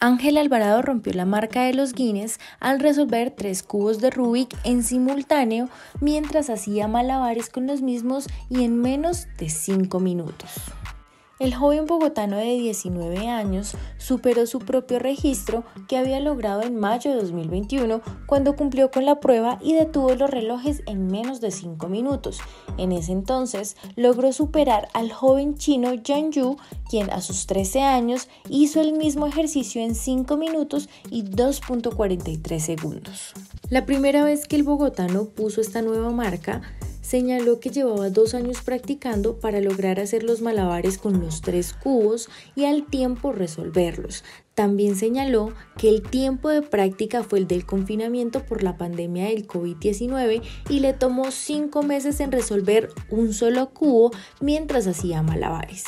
Ángel Alvarado rompió la marca de los Guinness al resolver tres cubos de Rubik en simultáneo mientras hacía malabares con los mismos y en menos de 5 minutos. El joven bogotano de 19 años superó su propio registro que había logrado en mayo de 2021 cuando cumplió con la prueba y detuvo los relojes en menos de 5 minutos. En ese entonces logró superar al joven chino Yang Yu, quien a sus 13 años hizo el mismo ejercicio en 5 minutos y 2.43 segundos. La primera vez que el bogotano puso esta nueva marca, señaló que llevaba dos años practicando para lograr hacer los malabares con los tres cubos y al tiempo resolverlos. También señaló que el tiempo de práctica fue el del confinamiento por la pandemia del COVID-19 y le tomó cinco meses en resolver un solo cubo mientras hacía malabares.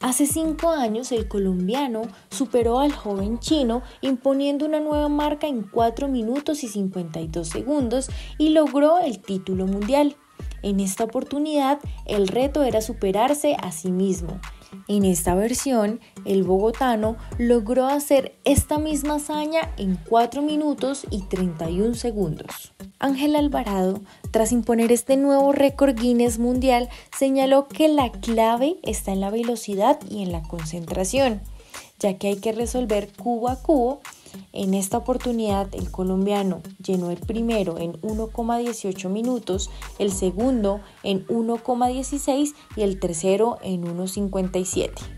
Hace cinco años el colombiano superó al joven chino imponiendo una nueva marca en 4 minutos y 52 segundos y logró el título mundial. En esta oportunidad, el reto era superarse a sí mismo. En esta versión, el bogotano logró hacer esta misma hazaña en 4 minutos y 31 segundos. Ángel Alvarado, tras imponer este nuevo récord Guinness mundial, señaló que la clave está en la velocidad y en la concentración, ya que hay que resolver cubo a cubo en esta oportunidad el colombiano llenó el primero en 1,18 minutos, el segundo en 1,16 y el tercero en 1,57.